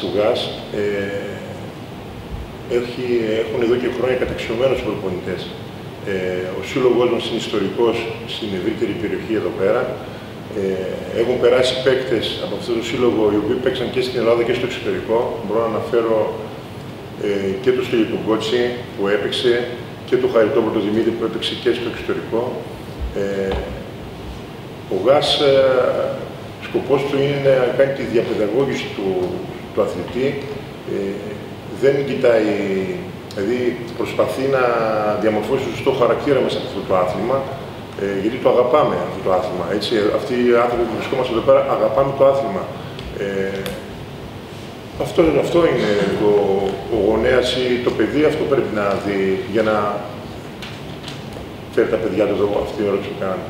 του ΓΑΣ ε, έχει, έχουν εδώ και χρόνια καταξιωμένους προπονητές. Ε, ο σύλλογος μας είναι ιστορικός στην ευρύτερη περιοχή εδώ πέρα. Ε, έχουν περάσει παίκτες από αυτό το σύλλογο οι οποίοι παίξαν και στην Ελλάδα και στο εξωτερικό. Μπορώ να αναφέρω ε, και το Στέλιο του Γκότσι που έπαιξε και το Χαριτόπουλο Δημήτρη που έπαιξε και στο εξωτερικό. Ε, ο ΓΑΣ ε, σκοπός του είναι να κάνει τη διαπαιδαγώγηση του, του αθλητή. Ε, δεν κοιτάει, δηλαδή προσπαθεί να διαμορφώσει το σωστό χαρακτήρα μέσα από αυτό το άθλημα, ε, γιατί το αγαπάμε αυτό το άθλημα. Έτσι, αυτοί οι άνθρωποι που βρισκόμαστε εδώ πέρα αγαπάμε το άθλημα. Ε, αυτό, αυτό είναι το, ο γονέας ή το παιδί, αυτό πρέπει να δει για να φέρει τα παιδιά του εδώ, αυτή η ερώτηση που κάνουμε.